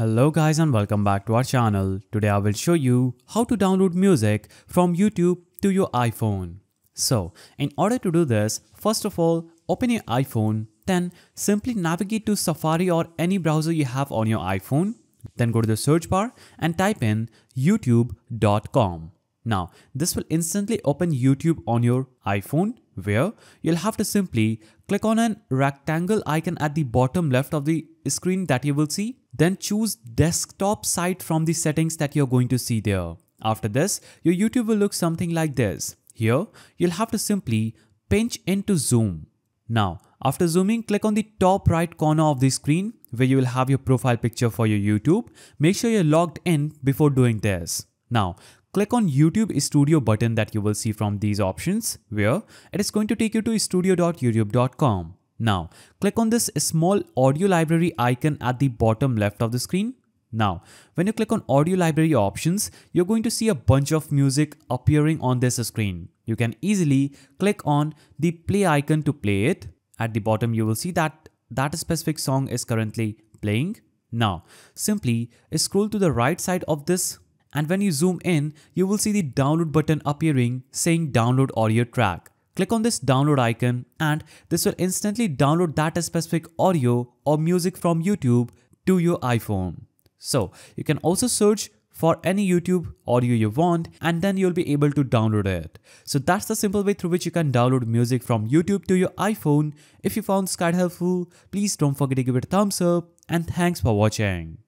Hello guys and welcome back to our channel. Today I will show you how to download music from YouTube to your iPhone. So in order to do this, first of all open your iPhone, then simply navigate to Safari or any browser you have on your iPhone. Then go to the search bar and type in youtube.com. Now this will instantly open YouTube on your iPhone where you'll have to simply click on an rectangle icon at the bottom left of the screen that you will see. Then choose desktop site from the settings that you're going to see there. After this, your YouTube will look something like this. Here, you'll have to simply pinch into zoom. Now, after zooming, click on the top right corner of the screen where you will have your profile picture for your YouTube. Make sure you're logged in before doing this. Now, click on YouTube Studio button that you will see from these options where it is going to take you to studio.youtube.com. Now, click on this small audio library icon at the bottom left of the screen. Now, when you click on audio library options, you're going to see a bunch of music appearing on this screen. You can easily click on the play icon to play it. At the bottom, you will see that that specific song is currently playing. Now, simply scroll to the right side of this and when you zoom in, you will see the download button appearing saying download audio track. Click on this download icon and this will instantly download that specific audio or music from YouTube to your iPhone. So you can also search for any YouTube audio you want and then you'll be able to download it. So that's the simple way through which you can download music from YouTube to your iPhone. If you found this guide helpful, please don't forget to give it a thumbs up and thanks for watching.